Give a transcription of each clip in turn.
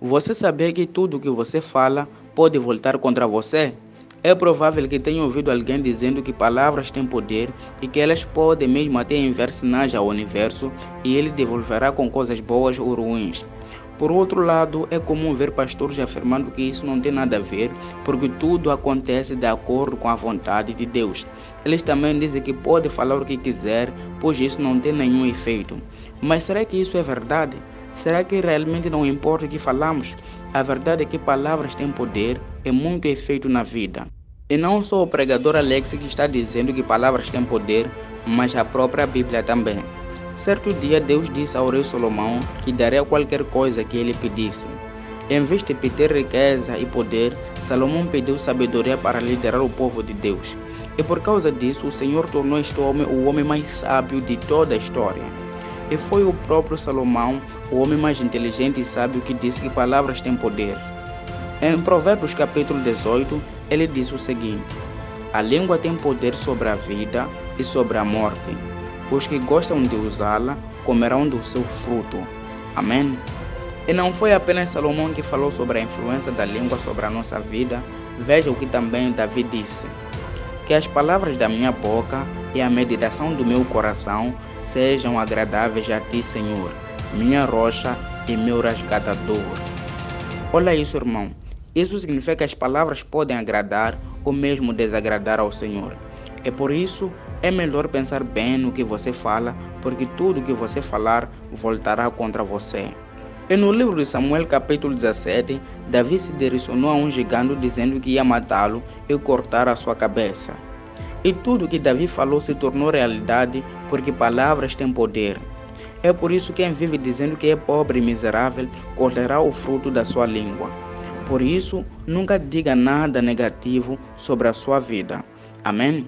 Você sabia que tudo que você fala pode voltar contra você? É provável que tenha ouvido alguém dizendo que palavras têm poder e que elas podem mesmo até envenenar ao universo e ele devolverá com coisas boas ou ruins. Por outro lado, é comum ver pastores afirmando que isso não tem nada a ver, porque tudo acontece de acordo com a vontade de Deus. Eles também dizem que pode falar o que quiser, pois isso não tem nenhum efeito. Mas será que isso é verdade? Será que realmente não importa o que falamos? A verdade é que palavras têm poder e muito efeito na vida. E não só o pregador Alex que está dizendo que palavras têm poder, mas a própria Bíblia também. Certo dia, Deus disse ao rei Salomão que daria qualquer coisa que ele pedisse. Em vez de pedir riqueza e poder, Salomão pediu sabedoria para liderar o povo de Deus. E por causa disso, o Senhor tornou este homem o homem mais sábio de toda a história. E foi o próprio Salomão, o homem mais inteligente e sábio, que disse que palavras têm poder. Em Provérbios capítulo 18, ele disse o seguinte: A língua tem poder sobre a vida e sobre a morte. Os que gostam de usá-la comerão do seu fruto. Amém? E não foi apenas Salomão que falou sobre a influência da língua sobre a nossa vida, veja o que também Davi disse. Que as palavras da minha boca e a meditação do meu coração sejam agradáveis a ti, Senhor, minha rocha e meu resgatador. Olha isso, irmão. Isso significa que as palavras podem agradar ou mesmo desagradar ao Senhor. É por isso é melhor pensar bem no que você fala, porque tudo que você falar voltará contra você. E no livro de Samuel, capítulo 17, Davi se direcionou a um gigante dizendo que ia matá-lo e cortar a sua cabeça. E tudo que Davi falou se tornou realidade porque palavras têm poder. É por isso que quem vive dizendo que é pobre e miserável colherá o fruto da sua língua. Por isso, nunca diga nada negativo sobre a sua vida. Amém?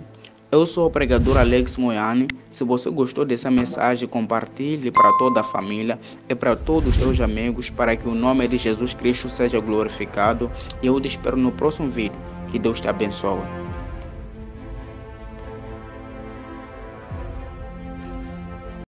Eu sou o pregador Alex Moiane. Se você gostou dessa mensagem, compartilhe para toda a família e para todos os seus amigos para que o nome de Jesus Cristo seja glorificado. E eu te espero no próximo vídeo. Que Deus te abençoe.